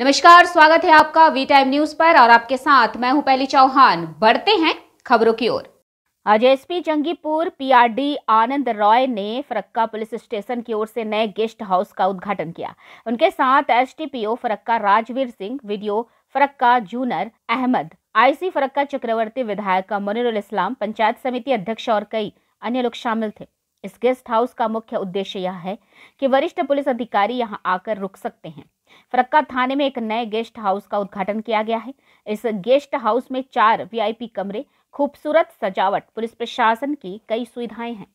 नमस्कार, स्वागत है आपका वी टाइम न्यूज़ पर और आपके साथ मैं हूँ पहली चौहान। बढ़ते हैं खबरों की ओर। आज एसपी जंगीपुर पीआरडी आनंद रॉय ने फरक्का पुलिस स्टेशन की ओर से नए गेस्ट हाउस का उद्घाटन किया। उनके साथ एसटीपीओ फरक्का राजवीर सिंह, वीडियो फरक्का जूनर अहमद, आईसी फरक्का चक्रवर्ती विधायक मुनिरुल इस्लाम, पंचायत समिति अध्यक्ष और कई अन्य लोग शामिल थे। इस गेस्ट हाउस का मुख्य उद्देश्य यह है कि वरिष्ठ पुलिस अधिकारी यहाँ आकर रुक सकते हैं। फरक्का थाने में एक नए गेस्ट हाउस का उद्घाटन किया गया है। इस गेस्ट हाउस में चार वीआईपी कमरे, खूबसूरत सजावट, पुलिस प्रशासन की कई सुविधाएँ हैं।